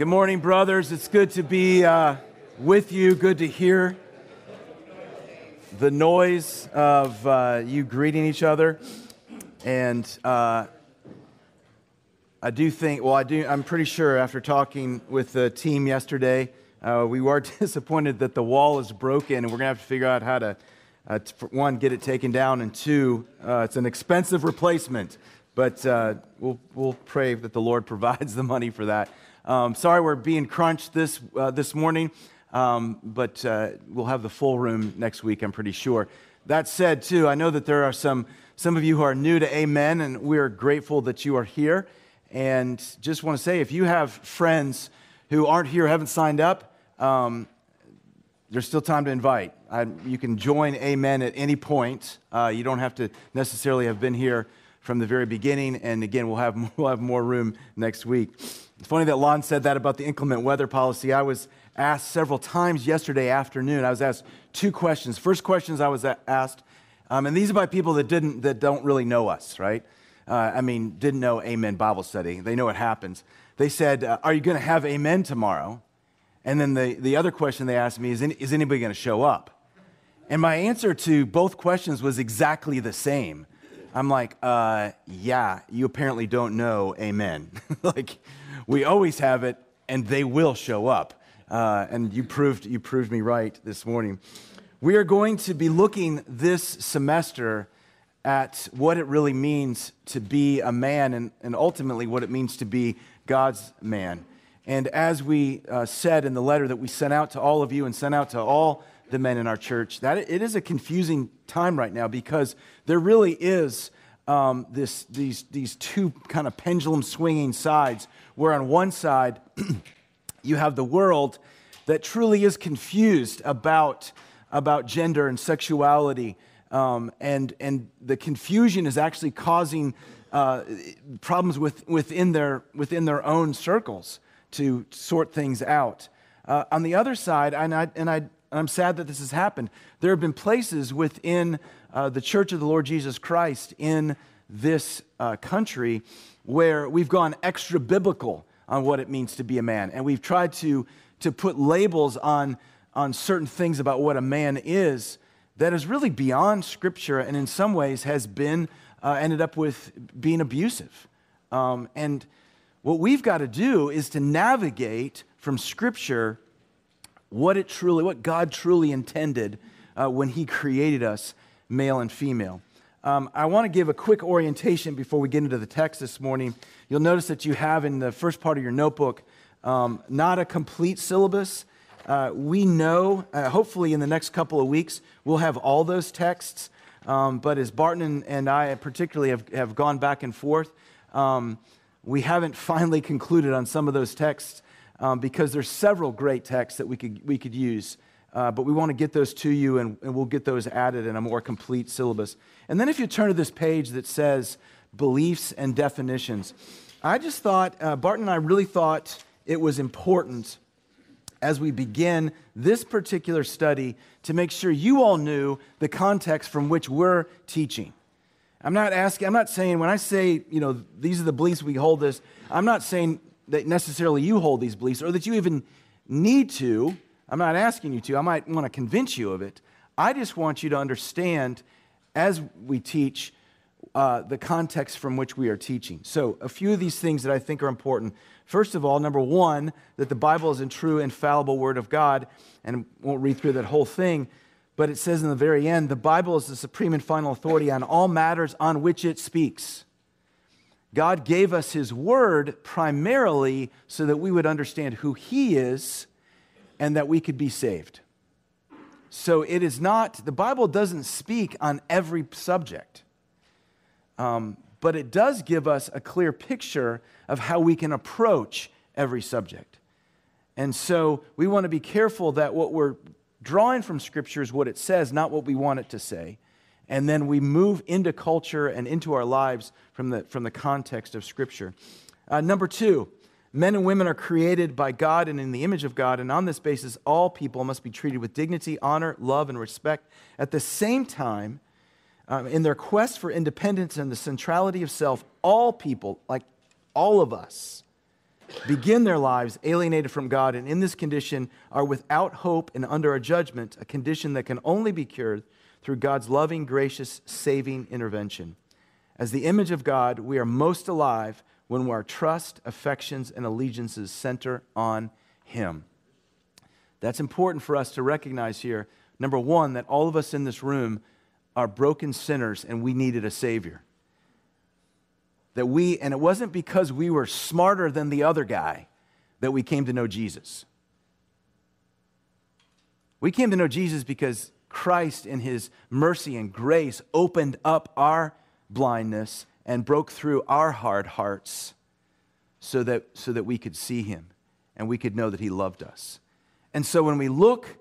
Good morning, brothers. It's good to be uh, with you. Good to hear the noise of uh, you greeting each other. And uh, I do think, well, I do, I'm pretty sure after talking with the team yesterday, uh, we were disappointed that the wall is broken and we're going to have to figure out how to, uh, one, get it taken down, and two, uh, it's an expensive replacement. But we'll, we'll pray that the Lord provides the money for that. Um, sorry, we're being crunched this, uh, this morning, um, but uh, we'll have the full room next week, I'm pretty sure. That said, too, I know that there are some, some of you who are new to Amen, and we are grateful that you are here. And just want to say, if you have friends who aren't here, haven't signed up, um, there's still time to invite. I, you can join Amen at any point. Uh, you don't have to necessarily have been here from the very beginning. And again, we'll have, we'll have more room next week. It's funny that Lon said that about the inclement weather policy. I was asked several times yesterday afternoon. I was asked two questions. First questions I was asked, um, and these are by people that didn't that don't really know us, right? Uh, I mean, didn't know Amen Bible study. They know what happens. They said, uh, "Are you going to have Amen tomorrow?" And then the, the other question they asked me is, "Is anybody going to show up?" And my answer to both questions was exactly the same. I'm like, uh, "Yeah, you apparently don't know Amen." like we always have it, and they will show up. Uh, and you proved, you proved me right this morning. We are going to be looking this semester at what it really means to be a man and, and ultimately what it means to be God's man. And as we uh, said in the letter that we sent out to all of you and sent out to all the men in our church, that it is a confusing time right now because there really is um, this, these, these two kind of pendulum swinging sides where on one side, you have the world that truly is confused about, about gender and sexuality. Um, and, and the confusion is actually causing uh, problems with, within, their, within their own circles to sort things out. Uh, on the other side, and, I, and I, I'm sad that this has happened, there have been places within uh, the Church of the Lord Jesus Christ in this uh, country where we've gone extra biblical on what it means to be a man. And we've tried to, to put labels on, on certain things about what a man is that is really beyond Scripture and in some ways has been, uh, ended up with being abusive. Um, and what we've got to do is to navigate from Scripture what it truly, what God truly intended uh, when He created us, male and female. Um, I want to give a quick orientation before we get into the text this morning. You'll notice that you have in the first part of your notebook um, not a complete syllabus. Uh, we know, uh, hopefully, in the next couple of weeks, we'll have all those texts. Um, but as Barton and, and, I particularly have, have gone back and forth, um, we haven't finally concluded on some of those texts um, because there's several great texts that we could, we could use uh, but we want to get those to you and, and we'll get those added in a more complete syllabus. And then if you turn to this page that says beliefs and definitions, I just thought, uh, Barton and I really thought it was important as we begin this particular study to make sure you all knew the context from which we're teaching. I'm not asking, I'm not saying, when I say, you know, these are the beliefs we hold this, I'm not saying that necessarily you hold these beliefs or that you even need to. I'm not asking you to, I might want to convince you of it. I just want you to understand as we teach uh, the context from which we are teaching. So, a few of these things that I think are important. First of all, number one, that the Bible is a true, infallible Word of God, and I won't read through that whole thing, but it says in the very end the Bible is the supreme and final authority on all matters on which it speaks. God gave us His Word primarily so that we would understand who He is and that we could be saved. So it is not, the Bible doesn't speak on every subject, um, but it does give us a clear picture of how we can approach every subject. And so we want to be careful that what we're drawing from Scripture is what it says, not what we want it to say. And then we move into culture and into our lives from the, from the context of Scripture. Uh, number two, Men and women are created by God and in the image of God, and on this basis, all people must be treated with dignity, honor, love, and respect. At the same time, um, in their quest for independence and the centrality of self, all people, like all of us, begin their lives alienated from God and in this condition are without hope and under a judgment, a condition that can only be cured through God's loving, gracious, saving intervention. As the image of God, we are most alive when our trust, affections, and allegiances center on Him. That's important for us to recognize here. Number one, that all of us in this room are broken sinners and we needed a Savior. That we, and it wasn't because we were smarter than the other guy that we came to know Jesus. We came to know Jesus because Christ, in his mercy and grace, opened up our blindness and broke through our hard hearts so that, so that we could see him and we could know that he loved us. And so when we look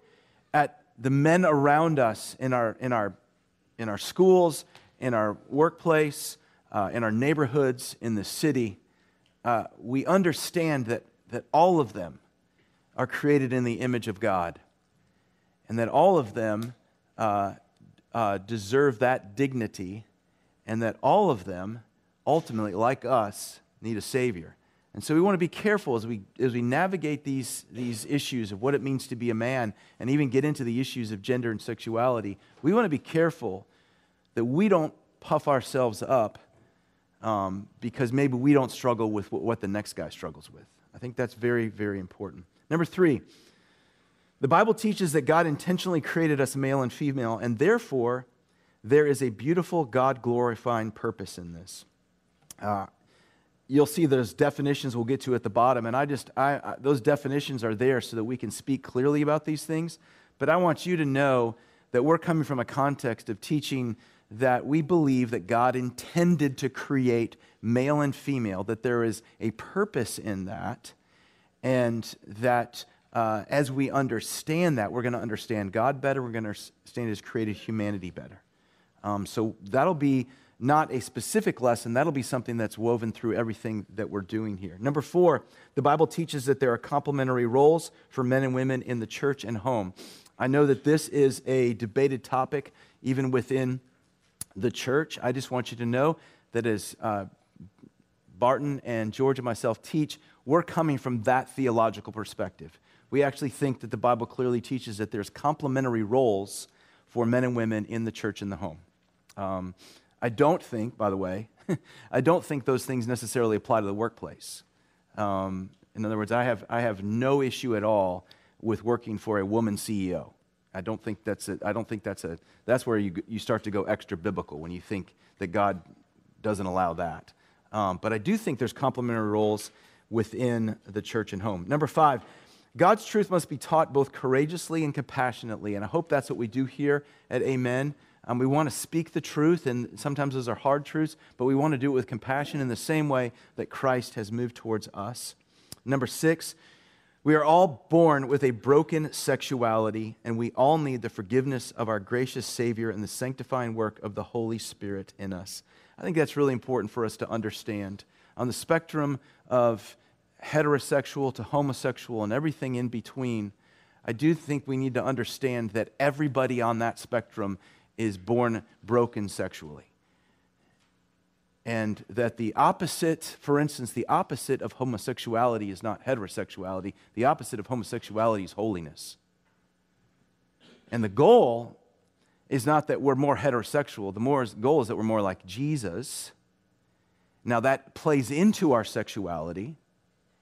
at the men around us in our, in our, in our schools, in our workplace, uh, in our neighborhoods, in the city, uh, we understand that, that all of them are created in the image of God and that all of them uh, uh deserve that dignity and that all of them, ultimately, like us, need a Savior. And so we want to be careful as we, as we navigate these, these issues of what it means to be a man and even get into the issues of gender and sexuality. We want to be careful that we don't puff ourselves up um, because maybe we don't struggle with what, what the next guy struggles with. I think that's very, very important. Number three, the Bible teaches that God intentionally created us male and female, and therefore there is a beautiful God glorifying purpose in this. Uh, you'll see those definitions we'll get to at the bottom, and I just, I, I, those definitions are there so that we can speak clearly about these things. But I want you to know that we're coming from a context of teaching that we believe that God intended to create male and female, that there is a purpose in that, and that uh, as we understand that, we're going to understand God better, we're going to understand His created humanity better. Um, so that'll be not a specific lesson, that'll be something that's woven through everything that we're doing here. Number four, the Bible teaches that there are complementary roles for men and women in the church and home. I know that this is a debated topic even within the church. I just want you to know that as uh, Barton and George and myself teach, we're coming from that theological perspective. We actually think that the Bible clearly teaches that there's complementary roles for men and women in the church and the home. Um, I don't think, by the way, I don't think those things necessarily apply to the workplace. Um, in other words, I have, I have no issue at all with working for a woman CEO. I don't think that's a, I don't think that's a, that's where you, you start to go extra biblical when you think that God doesn't allow that. Um, but I do think there's complementary roles within the church and home. Number five, God's truth must be taught both courageously and compassionately. And I hope that's what we do here at Amen. Um, we want to speak the truth, and sometimes those are hard truths, but we want to do it with compassion in the same way that Christ has moved towards us. Number six, we are all born with a broken sexuality, and we all need the forgiveness of our gracious Savior and the sanctifying work of the Holy Spirit in us. I think that's really important for us to understand. On the spectrum of heterosexual to homosexual and everything in between, I do think we need to understand that everybody on that spectrum is born broken sexually. And that the opposite, for instance, the opposite of homosexuality is not heterosexuality, the opposite of homosexuality is holiness. And the goal is not that we're more heterosexual, the more, goal is that we're more like Jesus. Now, that plays into our sexuality,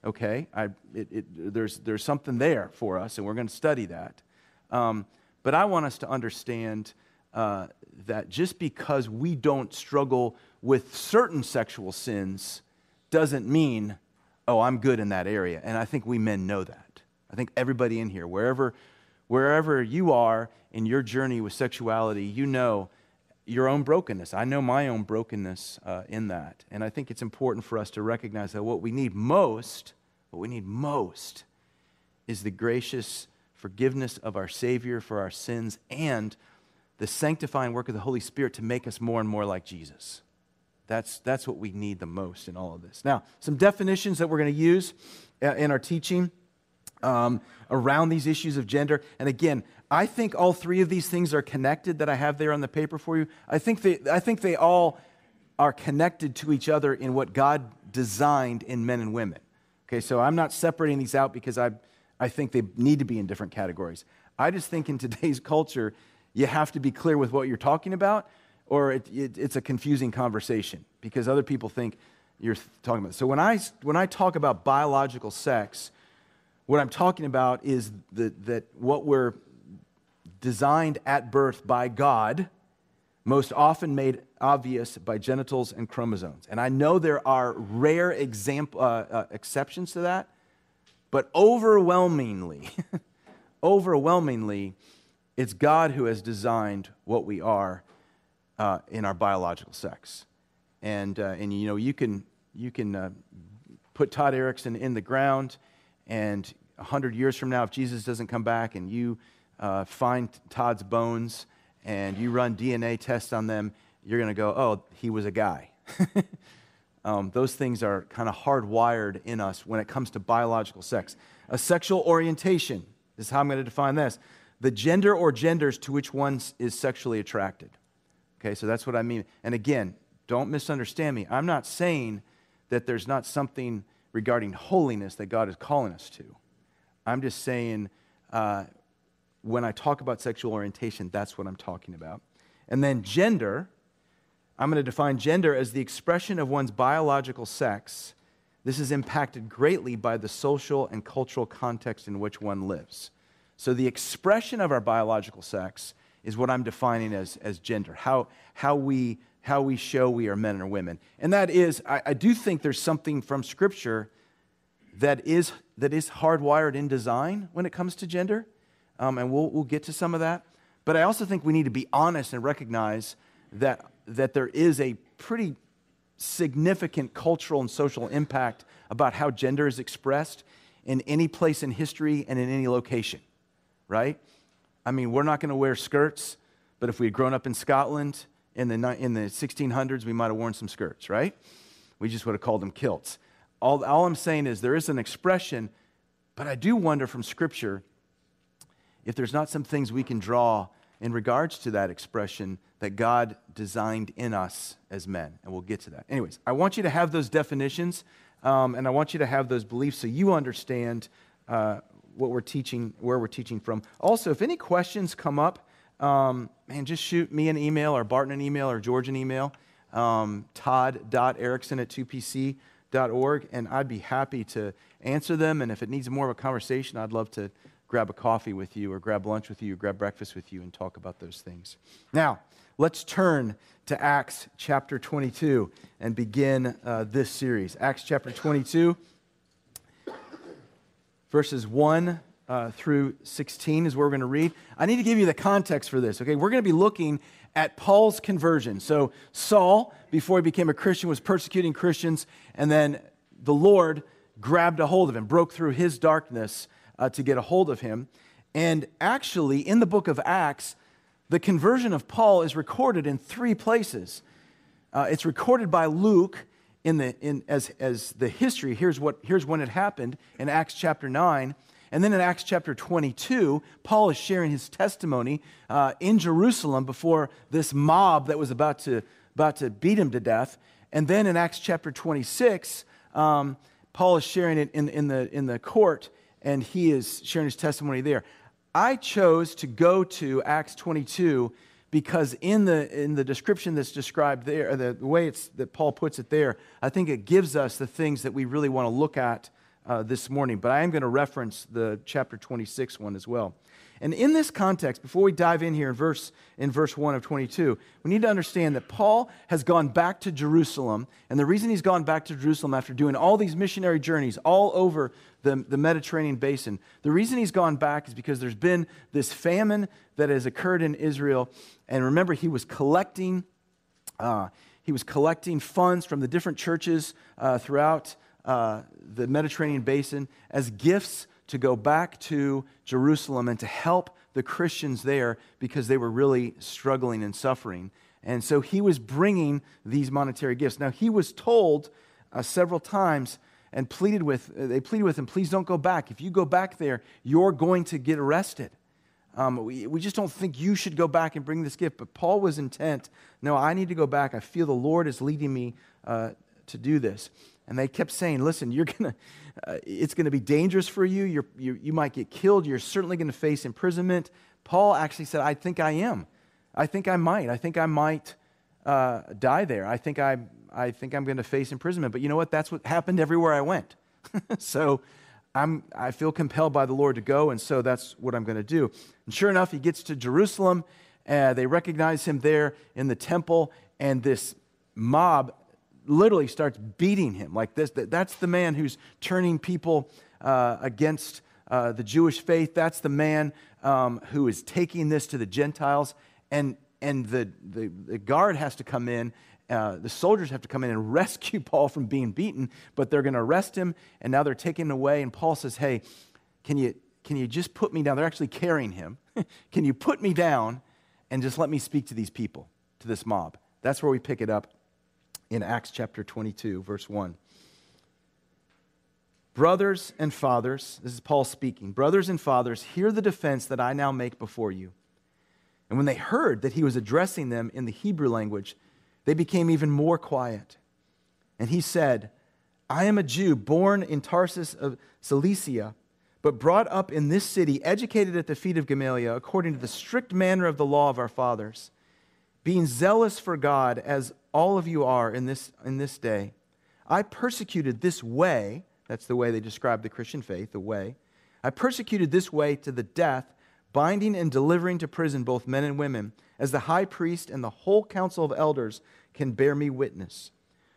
okay? I, it, it, there's, there's something there for us, and we're going to study that. Um, but I want us to understand uh, that just because we don't struggle with certain sexual sins doesn't mean, oh, I'm good in that area. And I think we men know that. I think everybody in here, wherever, wherever you are in your journey with sexuality, you know your own brokenness. I know my own brokenness uh, in that. And I think it's important for us to recognize that what we need most, what we need most, is the gracious forgiveness of our Savior for our sins and the sanctifying work of the Holy Spirit to make us more and more like Jesus. That's, that's what we need the most in all of this. Now, some definitions that we're going to use uh, in our teaching um, around these issues of gender. And again, I think all three of these things are connected that I have there on the paper for you. I think they, I think they all are connected to each other in what God designed in men and women. Okay, so I'm not separating these out because I, I think they need to be in different categories. I just think in today's culture, you have to be clear with what you're talking about, or it, it, it's a confusing conversation because other people think you're talking about. So when I, when I talk about biological sex, what I'm talking about is the, that what we're designed at birth by God, most often made obvious by genitals and chromosomes. And I know there are rare example, uh, uh, exceptions to that, but overwhelmingly, overwhelmingly, it's God who has designed what we are uh, in our biological sex. And, uh, and you know, you can, you can uh, put Todd Erickson in the ground, and 100 years from now, if Jesus doesn't come back and you uh, find Todd's bones and you run DNA tests on them, you're going to go, oh, he was a guy. um, those things are kind of hardwired in us when it comes to biological sex. A sexual orientation is how I'm going to define this the gender or genders to which one is sexually attracted. Okay, so that's what I mean. And again, don't misunderstand me. I'm not saying that there's not something regarding holiness that God is calling us to. I'm just saying uh, when I talk about sexual orientation, that's what I'm talking about. And then gender, I'm going to define gender as the expression of one's biological sex. This is impacted greatly by the social and cultural context in which one lives. So, the expression of our biological sex is what I'm defining as, as gender, how, how, we, how we show we are men or women. And that is, I, I do think there's something from Scripture that is, that is hardwired in design when it comes to gender. Um, and we'll, we'll get to some of that. But I also think we need to be honest and recognize that, that there is a pretty significant cultural and social impact about how gender is expressed in any place in history and in any location, right? I mean, we're not going to wear skirts, but if we had grown up in Scotland in the, in the 1600s, we might have worn some skirts, right? We just would have called them kilts. All, all I'm saying is there is an expression, but I do wonder from Scripture if there's not some things we can draw in regards to that expression that God designed in us as men. And we'll get to that. Anyways, I want you to have those definitions um, and I want you to have those beliefs so you understand uh, what we're teaching, where we're teaching from. Also, if any questions come up, um, man, just shoot me an email or Barton an email or George an email, um, todd.erickson at 2pc org, and I'd be happy to answer them. And if it needs more of a conversation, I'd love to grab a coffee with you, or grab lunch with you, or grab breakfast with you, and talk about those things. Now, let's turn to Acts chapter 22 and begin uh, this series. Acts chapter 22, verses 1 uh, through 16 is where we're going to read. I need to give you the context for this, okay? We're going to be looking at Paul's conversion. So, Saul, before he became a Christian, was persecuting Christians, and then the Lord grabbed a hold of him, broke through his darkness uh, to get a hold of him. And actually, in the book of Acts, the conversion of Paul is recorded in three places. Uh, it's recorded by Luke in the, in, as, as the history. Here's, what, here's when it happened in Acts chapter 9. And then in Acts chapter 22, Paul is sharing his testimony uh, in Jerusalem before this mob that was about to, about to beat him to death. And then in Acts chapter 26, um, Paul is sharing it in, in, the, in the court, and he is sharing his testimony there. I chose to go to Acts 22 because in the, in the description that's described there, the, way it's, that Paul puts it there, I think it gives us the things that we really want to look at uh, this morning, but I am going to reference the chapter 26 one as well. And in this context, before we dive in here in verse, in verse 1 of 22, we need to understand that Paul has gone back to Jerusalem. And the reason he's gone back to Jerusalem after doing all these missionary journeys all over the, the Mediterranean basin, the reason he's gone back is because there's been this famine that has occurred in Israel. And remember, he was collecting, uh, he was collecting funds from the different churches uh, throughout uh, the Mediterranean basin as gifts to go back to Jerusalem and to help the Christians there because they were really struggling and suffering. And so he was bringing these monetary gifts. Now, he was told uh, several times and pleaded with, uh, they pleaded with him, please don't go back. If you go back there, you're going to get arrested. Um, we, we just don't think you should go back and bring this gift. But Paul was intent no, I need to go back. I feel the Lord is leading me uh, to do this. And they kept saying, listen, you're to, uh, it's going to be dangerous for you. You're, you. You might get killed. You're certainly going to face imprisonment. Paul actually said, I think I am. I think I might. I think I might uh, die there. I think, I, I think I'm going to face imprisonment. But you know what? That's what happened everywhere I went. so I'm, I feel compelled by the Lord to go, and so that's what I'm going to do. And sure enough, he gets to Jerusalem. Uh, they recognize him there in the temple, and this mob literally starts beating him like this. That's the man who's turning people uh, against uh, the Jewish faith. That's the man um, who is taking this to the Gentiles. And, and the, the, the guard has to come in. Uh, the soldiers have to come in and rescue Paul from being beaten, but they're going to arrest him, and now they're taking him away. And Paul says, Hey, can you, can you just put me down? They're actually carrying him. can you put me down and just let me speak to these people, to this mob? That's where we pick it up in Acts chapter 22, verse 1. Brothers and fathers, this is Paul speaking, brothers and fathers, hear the defense that I now make before you. And when they heard that he was addressing them in the Hebrew language, they became even more quiet. And he said, I am a Jew born in Tarsus of Cilicia, but brought up in this city, educated at the feet of Gamaliel, according to the strict manner of the law of our fathers, being zealous for God as all of you are in this, in this day. I persecuted this way, that's the way they describe the Christian faith, the way. I persecuted this way to the death, binding and delivering to prison both men and women, as the high priest and the whole council of elders can bear me witness.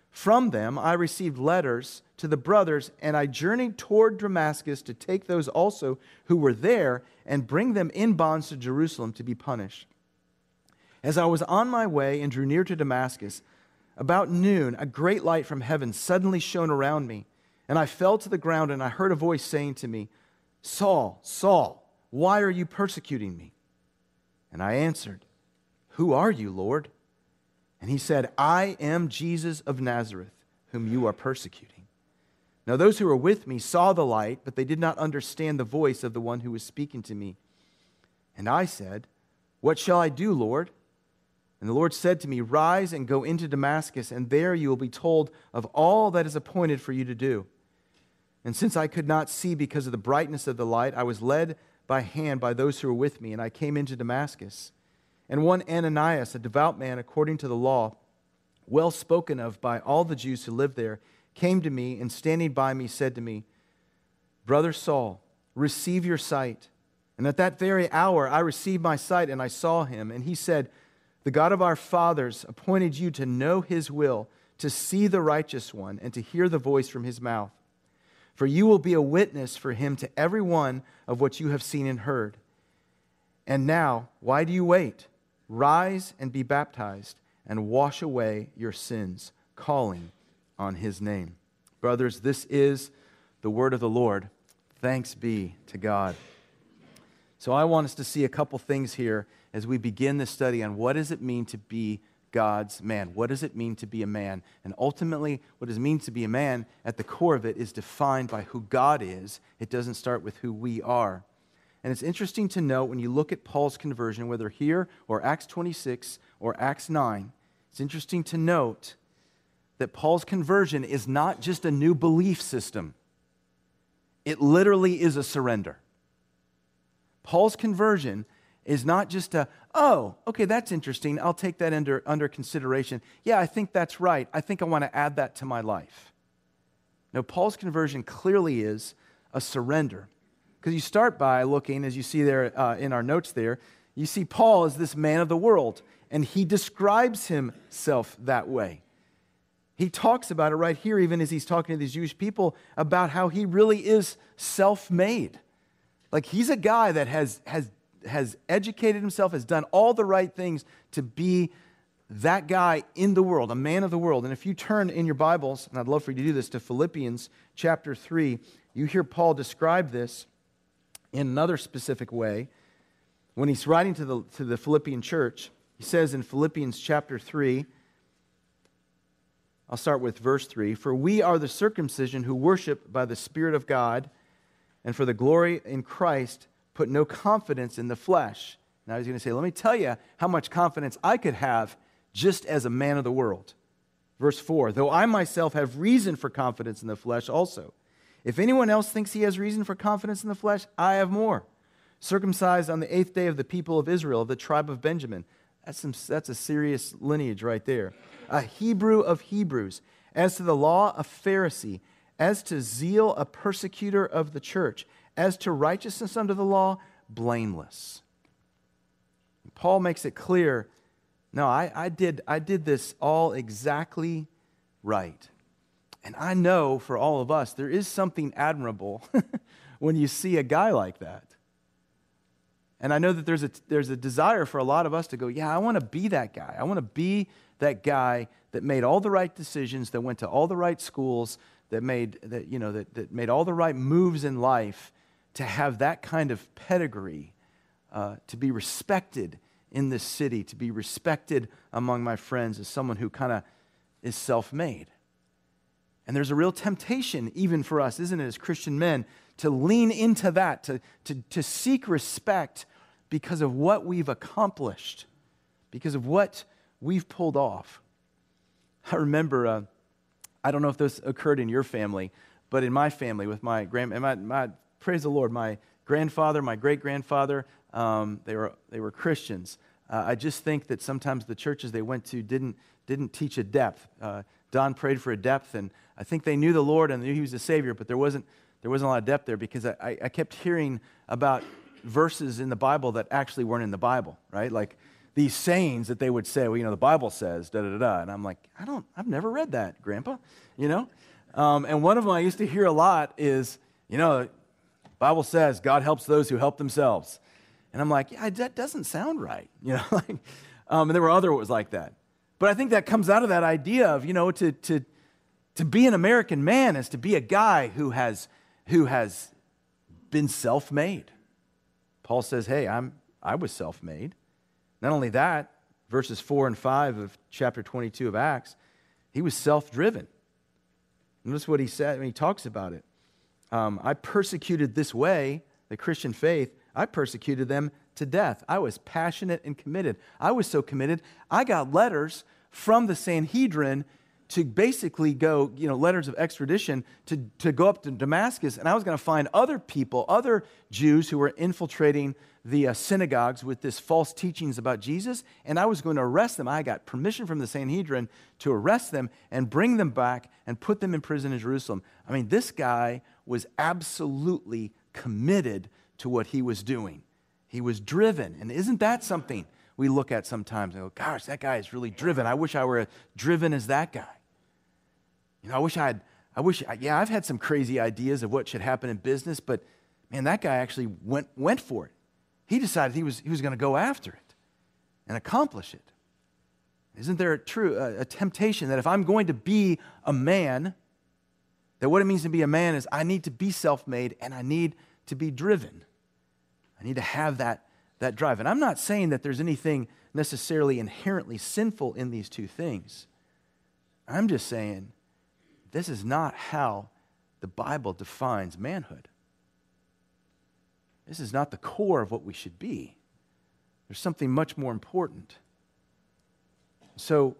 From them I received letters to the brothers, and I journeyed toward Damascus to take those also who were there and bring them in bonds to Jerusalem to be punished. As I was on my way and drew near to Damascus, about noon, a great light from heaven suddenly shone around me, and I fell to the ground, and I heard a voice saying to me, Saul, Saul, why are you persecuting me? And I answered, Who are you, Lord? And he said, I am Jesus of Nazareth, whom you are persecuting. Now, those who were with me saw the light, but they did not understand the voice of the one who was speaking to me. And I said, What shall I do, Lord? And the Lord said to me, Rise and go into Damascus, and there you will be told of all that is appointed for you to do. And since I could not see because of the brightness of the light, I was led by hand by those who were with me, and I came into Damascus. And one Ananias, a devout man according to the law, well spoken of by all the Jews who lived there, came to me and standing by me said to me, Brother Saul, receive your sight. And at that very hour I received my sight and I saw him. And he said, the God of our fathers appointed you to know his will, to see the righteous one, and to hear the voice from his mouth. For you will be a witness for him to every one of what you have seen and heard. And now, why do you wait? Rise and be baptized, and wash away your sins, calling on his name. Brothers, this is the word of the Lord. Thanks be to God. So I want us to see a couple things here as we begin this study on what does it mean to be God's man? What does it mean to be a man? And ultimately, what does it mean to be a man, at the core of it, is defined by who God is. It doesn't start with who we are. And it's interesting to note when you look at Paul's conversion, whether here or Acts 26 or Acts 9, it's interesting to note that Paul's conversion is not just a new belief system, it literally is a surrender. Paul's conversion is not just a, oh, okay, that's interesting. I'll take that under, under consideration. Yeah, I think that's right. I think I want to add that to my life. No, Paul's conversion clearly is a surrender. Because you start by looking, as you see there uh, in our notes there, you see Paul as this man of the world, and he describes himself that way. He talks about it right here, even as he's talking to these Jewish people, about how he really is self made. Like he's a guy that has, has has educated himself, has done all the right things to be that guy in the world, a man of the world. And if you turn in your Bibles, and I'd love for you to do this, to Philippians chapter 3, you hear Paul describe this in another specific way. When he's writing to the, to the Philippian church, he says in Philippians chapter 3, I'll start with verse 3 For we are the circumcision who worship by the Spirit of God, and for the glory in Christ put no confidence in the flesh. Now he's going to say, let me tell you how much confidence I could have just as a man of the world. Verse 4 Though I myself have reason for confidence in the flesh also. If anyone else thinks he has reason for confidence in the flesh, I have more. Circumcised on the eighth day of the people of Israel, of the tribe of Benjamin. That's, some, that's a serious lineage right there. A Hebrew of Hebrews. As to the law, a Pharisee. As to zeal, a persecutor of the church. As to righteousness under the law, blameless. Paul makes it clear no, I, I, did, I did this all exactly right. And I know for all of us, there is something admirable when you see a guy like that. And I know that there's a, there's a desire for a lot of us to go, yeah, I want to be that guy. I want to be that guy that made all the right decisions, that went to all the right schools, that made, that, you know, that, that made all the right moves in life, to have that kind of pedigree, uh, to be respected in this city, to be respected among my friends as someone who kind of is self made. And there's a real temptation, even for us, isn't it, as Christian men, to lean into that, to, to, to seek respect because of what we've accomplished, because of what we've pulled off. I remember, uh, I don't know if this occurred in your family, but in my family, with my grand, my, my praise the Lord, my grandfather, my great grandfather, um, they, were, they were Christians. Uh, I just think that sometimes the churches they went to didn't, didn't teach a depth. Uh, Don prayed for a depth, and I think they knew the Lord and knew He was the Savior, but there wasn't, there wasn't a lot of depth there because I, I kept hearing about verses in the Bible that actually weren't in the Bible, right? Like these sayings that they would say, well, you know, the Bible says, da da da. And I'm like, I don't, I've never read that, Grandpa, you know? Um, and one of them I used to hear a lot is, you know, Bible says God helps those who help themselves. And I'm like, yeah, that doesn't sound right. You know, like, um, and there were other was like that. But I think that comes out of that idea of, you know, to, to, to be an American man is to be a guy who has, who has been self made. Paul says, hey, I'm, I was self made. Not only that, verses 4 and 5 of chapter 22 of Acts, he was self driven. Notice what he said when he talks about it. Um, I persecuted this way, the Christian faith, I persecuted them to death. I was passionate and committed. I was so committed, I got letters from the Sanhedrin to basically go, you know, letters of extradition to, to go up to Damascus, and I was going to find other people, other Jews who were infiltrating the uh, synagogues with this false teachings about Jesus, and I was going to arrest them. I got permission from the Sanhedrin to arrest them and bring them back and put them in prison in Jerusalem. I mean, this guy was absolutely committed to what he was doing. He was driven. And isn't that something we look at sometimes and go, gosh, that guy is really driven. I wish I were as driven as that guy. You know, I wish I had, I wish, yeah, I've had some crazy ideas of what should happen in business, but man, that guy actually went, went for it. He decided he was, he was going to go after it and accomplish it. Isn't there a true a, a temptation that if I'm going to be a man, that what it means to be a man is I need to be self-made and I need to be driven. I need to have that, that drive. And I'm not saying that there's anything necessarily inherently sinful in these two things. I'm just saying this is not how the Bible defines manhood. This is not the core of what we should be. There's something much more important. So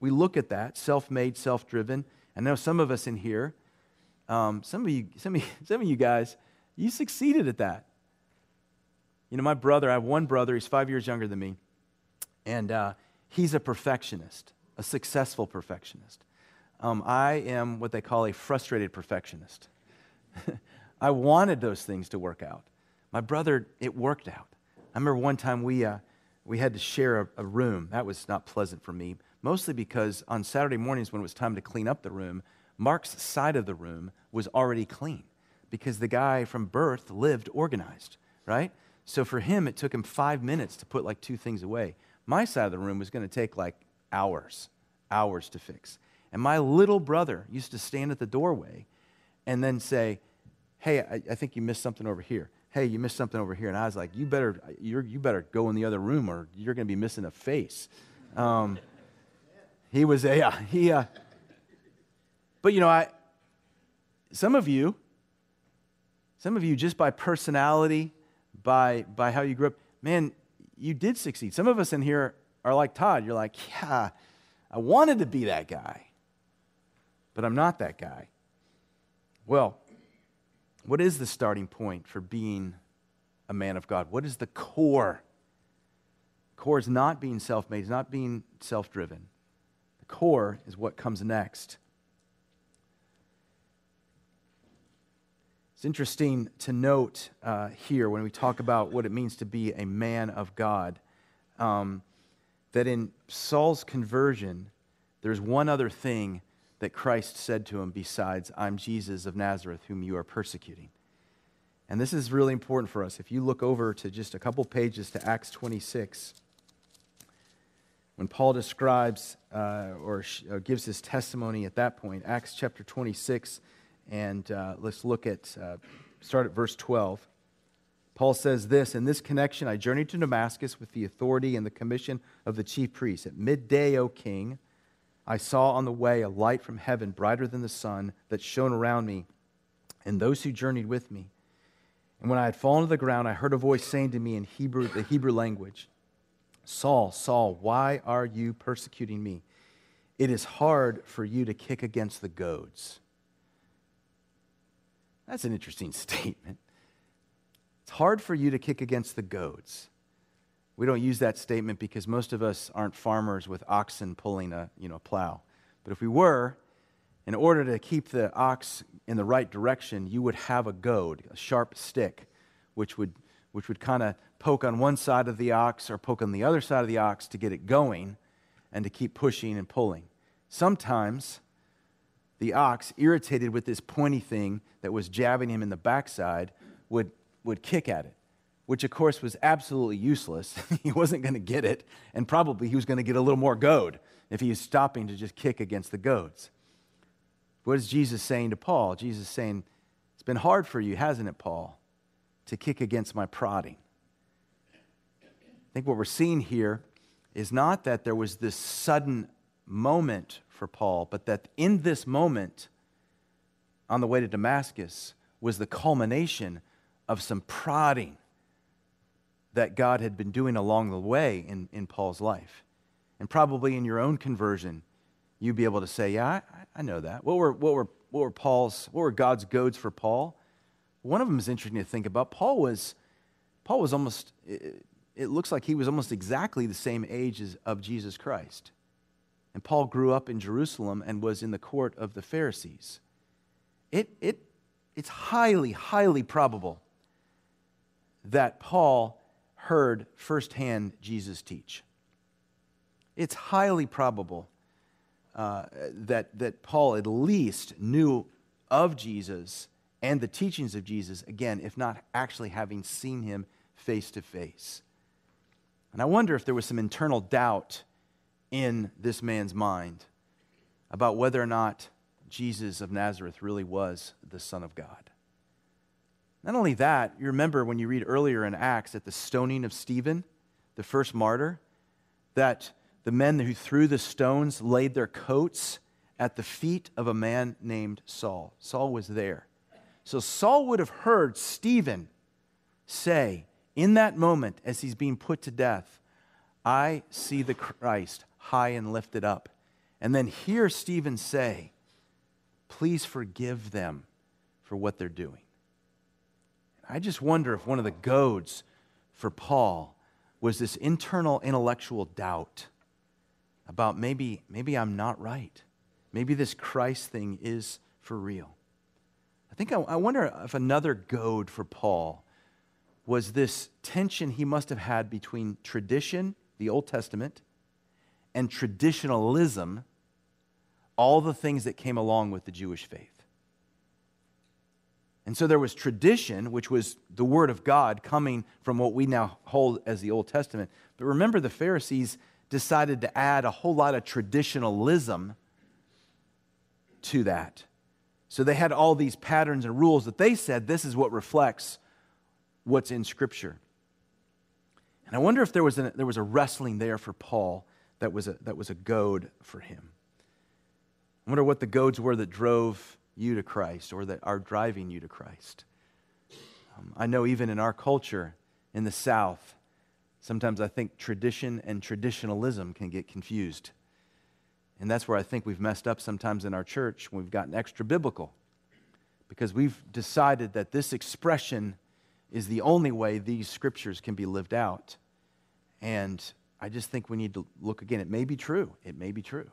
we look at that self made, self driven. I know some of us in here, um, some, of you, some, of you, some of you guys, you succeeded at that. You know, my brother, I have one brother, he's five years younger than me, and uh, he's a perfectionist, a successful perfectionist. Um, I am what they call a frustrated perfectionist. I wanted those things to work out. My brother, it worked out. I remember one time we, uh, we had to share a, a room. That was not pleasant for me, mostly because on Saturday mornings when it was time to clean up the room, Mark's side of the room was already clean because the guy from birth lived organized, right? So for him, it took him five minutes to put like two things away. My side of the room was going to take like hours, hours to fix. And my little brother used to stand at the doorway and then say, Hey, I, I think you missed something over here. Hey, you missed something over here. And I was like, You better, you better go in the other room or you're going to be missing a face. Um, he was a, he, uh, but you know, I, some of you, some of you just by personality, by, by how you grew up, man, you did succeed. Some of us in here are like Todd. You're like, yeah, I wanted to be that guy, but I'm not that guy. Well, what is the starting point for being a man of God? What is the core? core is not being self made, it's not being self driven. The core is what comes next. It's interesting to note uh, here when we talk about what it means to be a man of God um, that in Saul's conversion, there's one other thing that Christ said to him besides, I'm Jesus of Nazareth, whom you are persecuting. And this is really important for us. If you look over to just a couple pages to Acts 26, when Paul describes uh, or, sh- or, gives his testimony at that point, Acts chapter 26, and uh, let's look at, uh, start at verse 12. Paul says this In this connection, I journeyed to Damascus with the authority and the commission of the chief priests. At midday, O king, I saw on the way a light from heaven, brighter than the sun, that shone around me and those who journeyed with me. And when I had fallen to the ground, I heard a voice saying to me in Hebrew, the Hebrew language, Saul, Saul, why are you persecuting me? It is hard for you to kick against the goads. That's an interesting statement. It's hard for you to kick against the goads. We don't use that statement because most of us aren't farmers with oxen pulling a you know, plow. But if we were, in order to keep the ox in the right direction, you would have a goad, a sharp stick, which would, which would kind of poke on one side of the ox or poke on the other side of the ox to get it going and to keep pushing and pulling. Sometimes the ox, irritated with this pointy thing that was jabbing him in the backside, would, would kick at it which of course was absolutely useless. he wasn't going to get it, and probably he was going to get a little more goad if he was stopping to just kick against the goads. What is Jesus saying to Paul? Jesus saying, It's been hard for you, hasn't it, Paul, to kick against my prodding? I think what we're seeing here is not that there was this sudden moment for Paul, but that in this moment on the way to Damascus was the culmination of some prodding that God had been doing along the way in, in Paul's life. And probably in your own conversion, you'd be able to say, Yeah, I, I know that. What were, what, were, what were Paul's, what were God's goads for Paul? One of them is interesting to think about. Paul was, Paul was almost, it, it looks like he was almost exactly the same age as, of Jesus Christ. And Paul grew up in Jerusalem and was in the court of the Pharisees. It, it, it's highly, highly probable that Paul heard firsthand Jesus teach. It's highly probable uh, that, that Paul at least knew of Jesus and the teachings of Jesus, again, if not actually having seen him face to face. And I wonder if there was some internal doubt in this man's mind about whether or not Jesus of Nazareth really was the Son of God. Not only that, you remember when you read earlier in Acts at the stoning of Stephen, the first martyr, that the men who threw the stones laid their coats at the feet of a man named Saul. Saul was there. So Saul would have heard Stephen say in that moment as he's being put to death, I see the Christ high and lifted up. And then hear Stephen say, Please forgive them for what they're doing. I just wonder if one of the goads for Paul was this internal intellectual doubt about maybe, maybe I'm not right. Maybe this Christ thing is for real. I think I, I wonder if another goad for Paul was this tension he must have had between tradition, the Old Testament, and traditionalism, all the things that came along with the Jewish faith. And so there was tradition, which was the Word of God coming from what we now hold as the Old Testament. But remember, the Pharisees decided to add a whole lot of traditionalism to that. So they had all these patterns and rules that they said this is what reflects what's in Scripture. And I wonder if there was a, there was a wrestling there for Paul that was, a, that was a goad for him. I wonder what the goads were that drove you to Christ or that are driving you to Christ. Um, I know even in our culture in the South, sometimes I think tradition and traditionalism can get confused. And that's where I think we've messed up sometimes in our church we've gotten extra biblical. Because we've decided that this expression is the only way these scriptures can be lived out. And I just think we need to look again. It may be true. It may be true.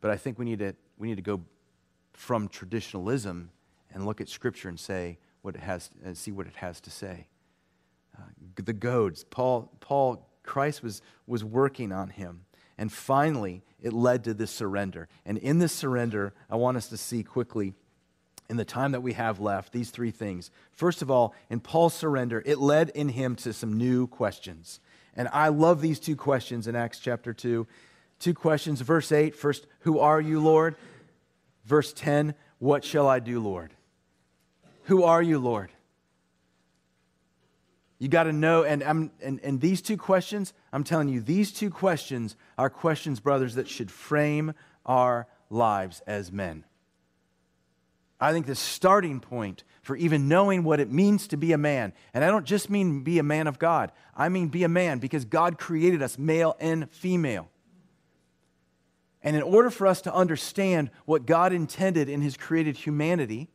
But I think we need to, we need to go from traditionalism and look at Scripture and say what it has and see what it has to say. Uh, the goads, Paul, Paul, Christ was, was working on him. And finally, it led to this surrender. And in this surrender, I want us to see quickly, in the time that we have left, these three things. First of all, in Paul's surrender, it led in him to some new questions. And I love these two questions in Acts chapter 2. Two questions. Verse 8, first, who are you, Lord? Verse 10, what shall I do, Lord? Who are you, Lord? You got to know, and, I'm, and, and these two questions, I'm telling you, these two questions are questions, brothers, that should frame our lives as men. I think the starting point for even knowing what it means to be a man, and I don't just mean be a man of God, I mean be a man because God created us male and female. And in order for us to understand what God intended in his created humanity,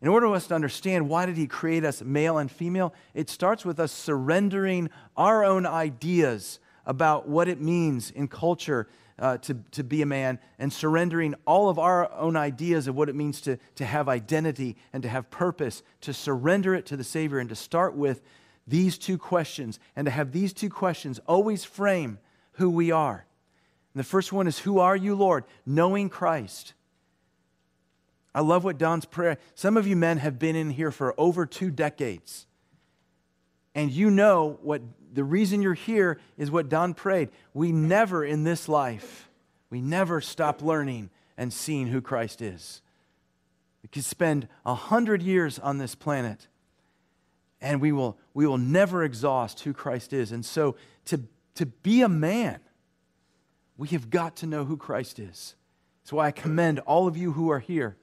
in order for us to understand why did he create us male and female, it starts with us surrendering our own ideas about what it means in culture uh, to, to be a man and surrendering all of our own ideas of what it means to, to have identity and to have purpose, to surrender it to the Savior and to start with these two questions and to have these two questions always frame who we are. And the first one is, Who are you, Lord? Knowing Christ. I love what Don's prayer. Some of you men have been in here for over two decades. And you know what the reason you're here is what Don prayed. We never in this life, we never stop learning and seeing who Christ is. We could spend a hundred years on this planet and we will, we will never exhaust who Christ is. And so to, to be a man, we have got to know who Christ is. That's why I commend all of you who are here,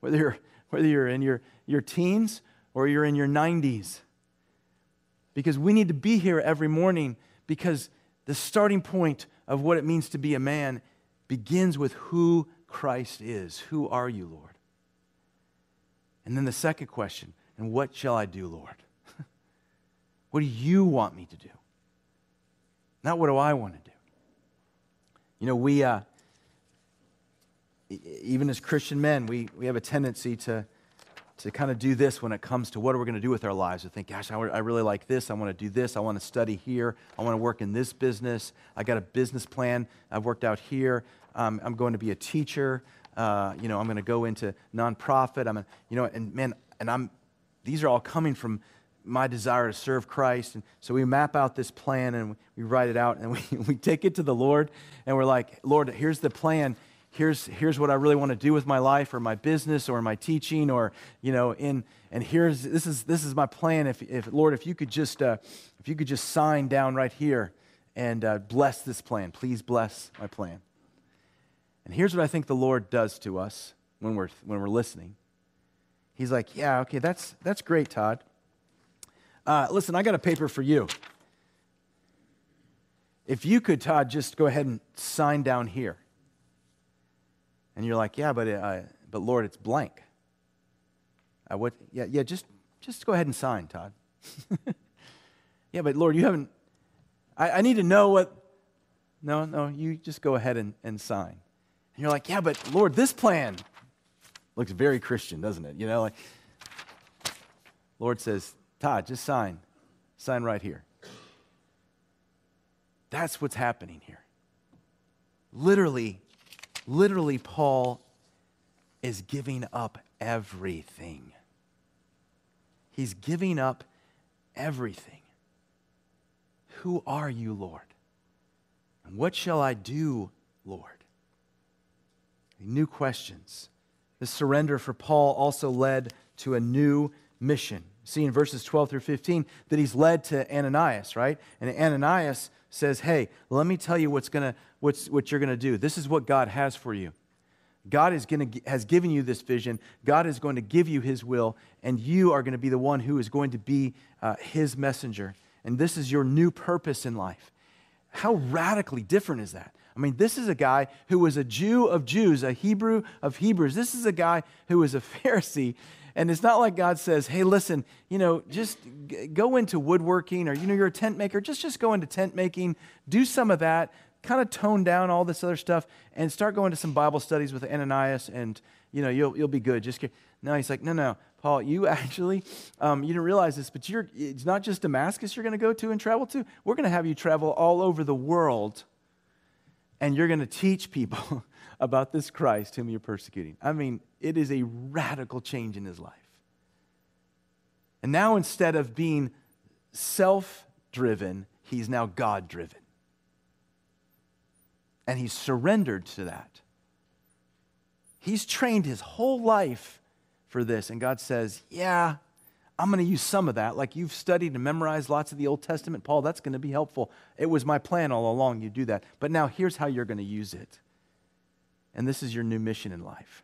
whether you're, whether you're in your, your teens or you're in your 90s because we need to be here every morning because the starting point of what it means to be a man begins with who Christ is. Who are you, Lord? And then the second question, and what shall I do, Lord? what do you want me to do? Not what do I want to do? You know, we, uh, even as Christian men, we, we have a tendency to to kind of do this when it comes to what are we going to do with our lives. To think, gosh, I, I really like this. I want to do this. I want to study here. I want to work in this business. I got a business plan. I've worked out here. Um, I'm going to be a teacher. Uh, you know, I'm going to go into nonprofit. I'm, a, you know, and man, and I'm. These are all coming from my desire to serve Christ. And so we map out this plan and we write it out and we, we take it to the Lord and we're like, Lord, here's the plan here's, here's what I really want to do with my life or my business or my teaching or, you know, in, and here's, this is, this is my plan. If, if Lord, if you could just, uh, if you could just sign down right here and uh, bless this plan, please bless my plan. And here's what I think the Lord does to us when we're, when we're listening. He's like, yeah, okay, that's, that's great, Todd. Uh, listen, I got a paper for you. If you could, Todd, just go ahead and sign down here. And you're like, yeah, but, uh, but Lord, it's blank. Uh, what, yeah, yeah, just, just go ahead and sign, Todd. yeah, but Lord, you haven't, I, I need to know what, no, no, you just go ahead and, and sign. And you're like, yeah, but Lord, this plan looks very Christian, doesn't it? You know, like, Lord says, Todd, just sign. Sign right here. That's what's happening here. Literally, Literally, Paul is giving up everything. He's giving up everything. Who are you, Lord? And what shall I do, Lord? New questions. The surrender for Paul also led to a new mission. See in verses 12 through 15 that he's led to Ananias, right? And Ananias says, Hey, let me tell you what's gonna, what's, what you're going to do. This is what God has for you. God is gonna, has given you this vision. God is going to give you his will, and you are going to be the one who is going to be uh, his messenger. And this is your new purpose in life. how radically different is that? I mean, this is a guy who was a Jew of Jews, a Hebrew of Hebrews. This is a guy who was a Pharisee. And it's not like God says, hey, listen, you know, just go into woodworking or, you know, you're a tent maker. Just, just go into tent making, do some of that, kind of tone down all this other stuff and start going to some Bible studies with Ananias and, you know, you'll, you'll be good. Just No, he's like, no, no, Paul, you actually, um, you didn't realize this, but you're, it's not just Damascus you're going to go to and travel to. We're going to have you travel all over the world and you're going to teach people about this Christ whom you're persecuting. I mean, it is a radical change in his life. And now instead of being self driven, he's now God driven. And he's surrendered to that. He's trained his whole life for this. And God says, Yeah, I'm going to use some of that. Like you've studied and memorized lots of the Old Testament, Paul, that's going to be helpful. It was my plan all along you do that. But now here's how you're going to use it. And this is your new mission in life.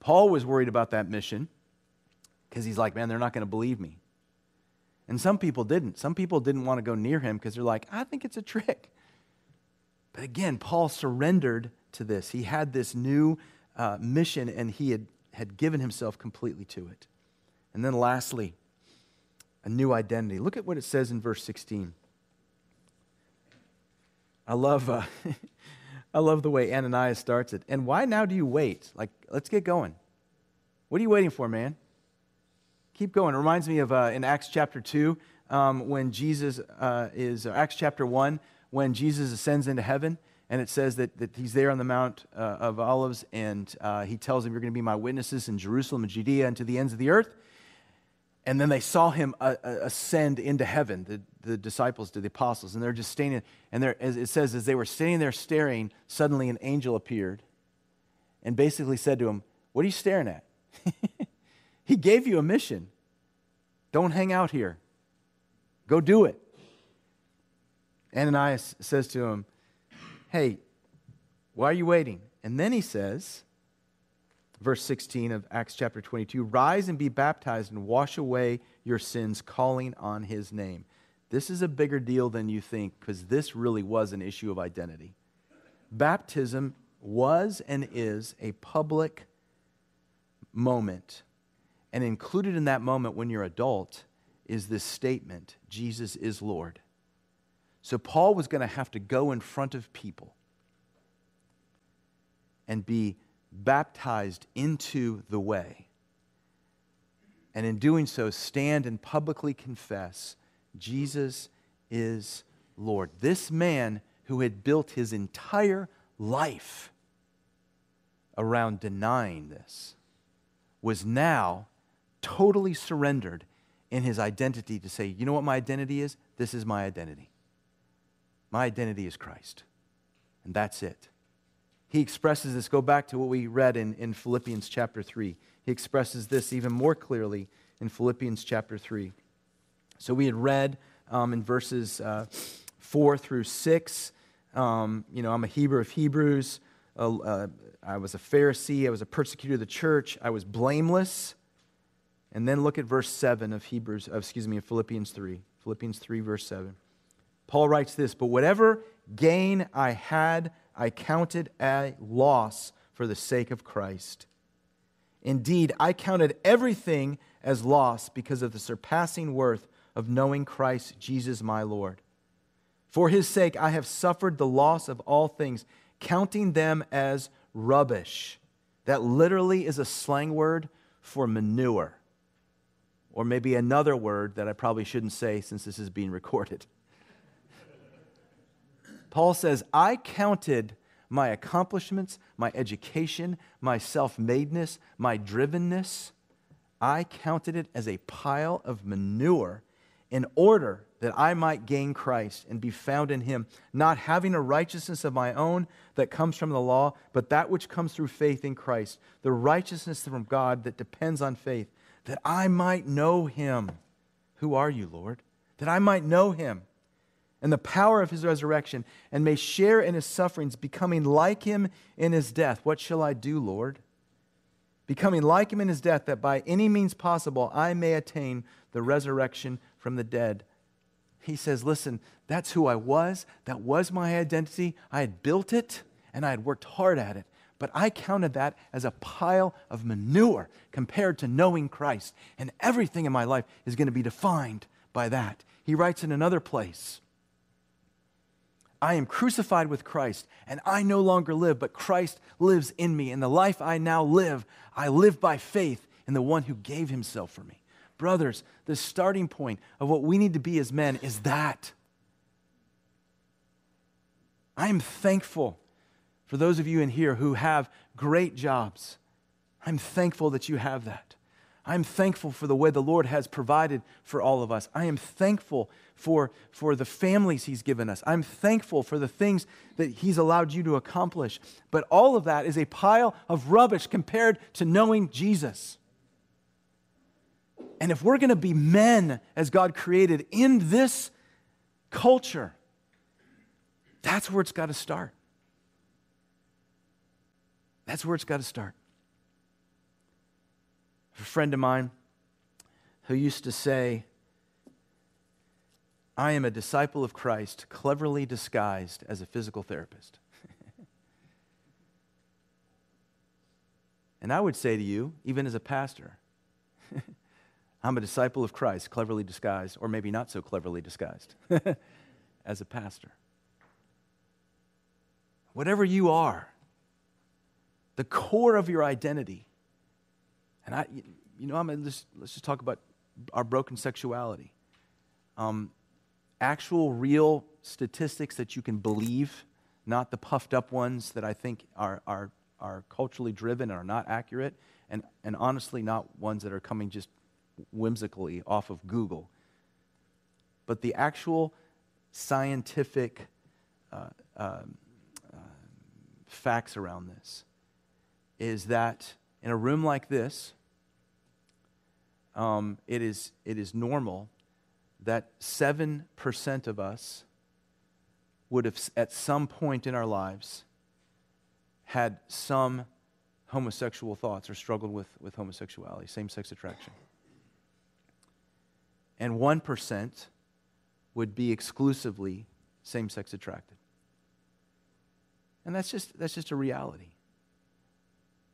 Paul was worried about that mission because he's like, man, they're not going to believe me. And some people didn't. Some people didn't want to go near him because they're like, I think it's a trick. But again, Paul surrendered to this. He had this new uh, mission and he had, had given himself completely to it. And then lastly, a new identity. Look at what it says in verse 16. I love, uh, I love the way Ananias starts it. And why now do you wait? Like, let's get going. What are you waiting for, man? Keep going. It reminds me of uh, in Acts chapter 2 um, when Jesus uh, is, Acts chapter 1, when Jesus ascends into heaven. And it says that, that he's there on the Mount uh, of Olives, and uh, he tells them, You're going to be my witnesses in Jerusalem and Judea and to the ends of the earth. And then they saw him uh, uh, ascend into heaven, the, the disciples to the apostles, and they're just standing. And there, as it says, as they were standing there staring, suddenly an angel appeared and basically said to him, What are you staring at? he gave you a mission. Don't hang out here, go do it. Ananias says to him, Hey, why are you waiting? And then he says, verse 16 of Acts chapter 22 Rise and be baptized and wash away your sins, calling on his name. This is a bigger deal than you think because this really was an issue of identity. Baptism was and is a public moment. And included in that moment when you're adult is this statement Jesus is Lord. So Paul was going to have to go in front of people and be baptized into the way. And in doing so, stand and publicly confess Jesus is Lord. This man who had built his entire life around denying this was now totally surrendered in his identity to say, you know what my identity is? This is my identity. My identity is Christ. And that's it he expresses this. Go back to what we read in, in Philippians chapter 3. He expresses this even more clearly in Philippians chapter 3. So we had read um, in verses uh, 4 through 6. Um, you know, I'm a Hebrew of Hebrews. Uh, uh, I was a Pharisee. I was a persecutor of the church. I was blameless. And then look at verse 7 of Hebrews, of, excuse me, of Philippians 3. Philippians 3, verse 7. Paul writes this But whatever gain I had, I counted a loss for the sake of Christ. Indeed, I counted everything as loss because of the surpassing worth of knowing Christ Jesus my Lord. For his sake, I have suffered the loss of all things, counting them as rubbish. That literally is a slang word for manure, or maybe another word that I probably shouldn't say since this is being recorded. Paul says, I counted my accomplishments, my education, my self madeness, my drivenness, I counted it as a pile of manure in order that I might gain Christ and be found in him, not having a righteousness of my own that comes from the law, but that which comes through faith in Christ, the righteousness from God that depends on faith, that I might know him. Who are you, Lord? That I might know him and the power of his resurrection, and may share in his sufferings, becoming like him in his death. What shall I do, Lord? Becoming like him in his death, that by any means possible I may attain the resurrection from the dead. He says, Listen, that's who I was. That was my identity. I had built it and I had worked hard at it. But I counted that as a pile of manure compared to knowing Christ. And everything in my life is going to be defined by that. He writes in another place I am crucified with Christ, and I no longer live, but Christ lives in me. And the life I now live, I live by faith in the one who gave himself for me. Brothers, the starting point of what we need to be as men is that. I am thankful for those of you in here who have great jobs. I'm thankful that you have that. I'm thankful for the way the Lord has provided for all of us. I am thankful for, for the families He's given us. I'm thankful for the things that He's allowed you to accomplish. But all of that is a pile of rubbish compared to knowing Jesus. And if we're going to be men as God created in this culture, that's where it's got to start. That's where it's got to start. A friend of mine who used to say, I am a disciple of Christ, cleverly disguised as a physical therapist. and I would say to you, even as a pastor, I'm a disciple of Christ, cleverly disguised, or maybe not so cleverly disguised, as a pastor. Whatever you are, the core of your identity, and I, you know, I'm gonna just, let's just talk about our broken sexuality. Um, actual, real statistics that you can believe, not the puffed up ones that I think are, are, are culturally driven and are not accurate, and, and honestly, not ones that are coming just whimsically off of Google. But the actual scientific uh, uh, uh, facts around this is that in a room like this, um, it, is, it is normal that 7% of us would have, at some point in our lives, had some homosexual thoughts or struggled with, with homosexuality, same sex attraction. And 1% would be exclusively same sex attracted. And that's just, that's just a reality.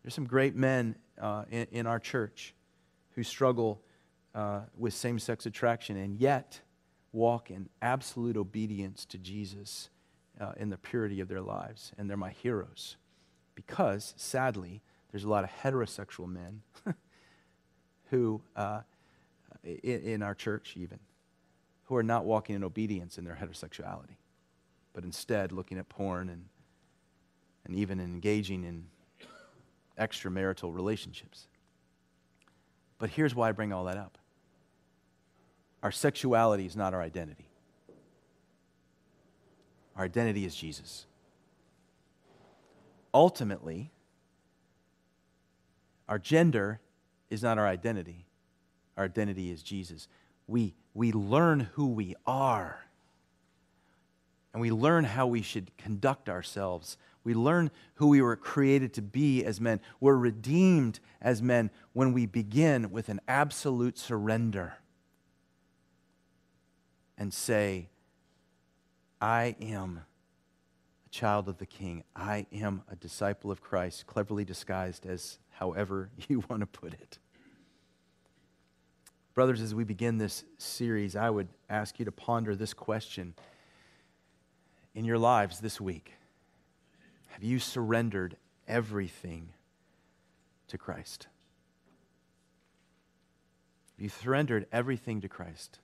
There's some great men uh, in, in, our church who struggle uh, with same sex attraction and yet walk in absolute obedience to Jesus uh, in the purity of their lives. And they're my heroes. Because, sadly, there's a lot of heterosexual men who, uh, in, in our church even, who are not walking in obedience in their heterosexuality, but instead looking at porn and, and even engaging in extramarital relationships. But here's why I bring all that up our sexuality is not our identity, our identity is Jesus. Ultimately, our gender is not our identity. Our identity is Jesus. We, we learn who we are, and we learn how we should conduct ourselves we learn who we were created to be as men. We're redeemed as men when we begin with an absolute surrender and say, I am a child of the King. I am a disciple of Christ, cleverly disguised as however you want to put it. Brothers, as we begin this series, I would ask you to ponder this question in your lives this week. Have you surrendered everything to Christ? Have you surrendered everything to Christ?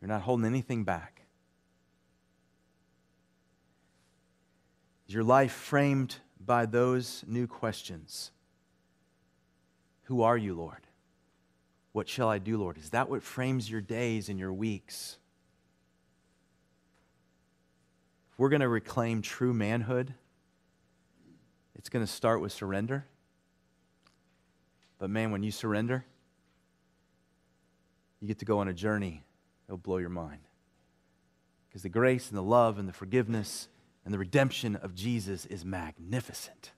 You're not holding anything back. Is your life framed by those new questions? Who are you, Lord? What shall I do, Lord? Is that what frames your days and your weeks? If we're going to reclaim true manhood, it's going to start with surrender. But man, when you surrender, you get to go on a journey that'll blow your mind. Because the grace and the love and the forgiveness and the redemption of Jesus is magnificent.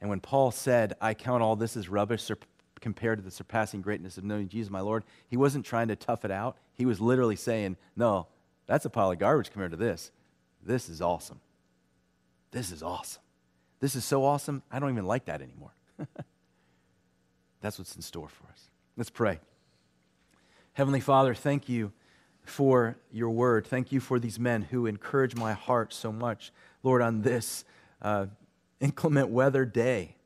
And when Paul said, I count all this as rubbish, compared to the surpassing greatness of knowing Jesus, my Lord. He wasn't trying to tough it out. He was literally saying, No, that's a pile of garbage compared to this. This is awesome. This is awesome. This is so awesome, I don't even like that anymore. that's what's in store for us. Let's pray. Heavenly Father, thank you for your word. Thank you for these men who encourage my heart so much, Lord, on this uh, inclement weather day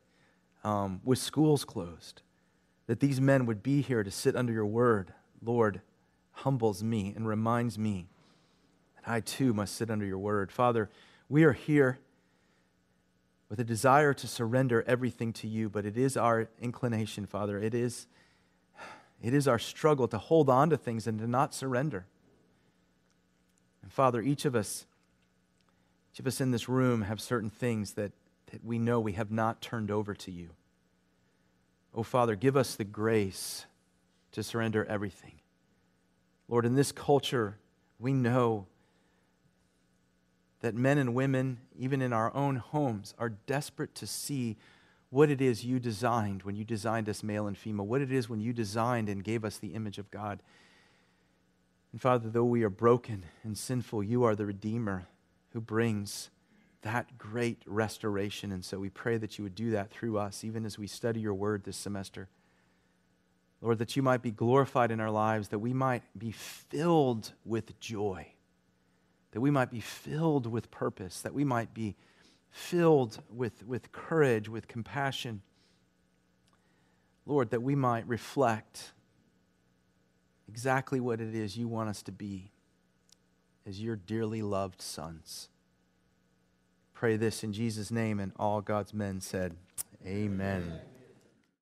um, with schools closed, that these men would be here to sit under your word, Lord, humbles me and reminds me that I too must sit under your word. Father, we are here with a desire to surrender everything to you, but it is our inclination, Father. It is, it is our struggle to hold on to things and to not surrender. And Father, each of us, each of us in this room have certain things that, that we know we have not turned over to you. Oh, Father, give us the grace to surrender everything. Lord, in this culture, we know that men and women, even in our own homes, are desperate to see what it is you designed when you designed us male and female, what it is when you designed and gave us the image of God. And Father, though we are broken and sinful, you are the Redeemer who brings that great restoration. And so we pray that you would do that through us, even as we study your word this semester. Lord, that you might be glorified in our lives, that we might be filled with joy, that we might be filled with purpose, that we might be filled with, with courage, with compassion. Lord, that we might reflect exactly what it is you want us to be as your dearly loved sons. Pray this in Jesus' name, and all God's men said, Amen. Amen.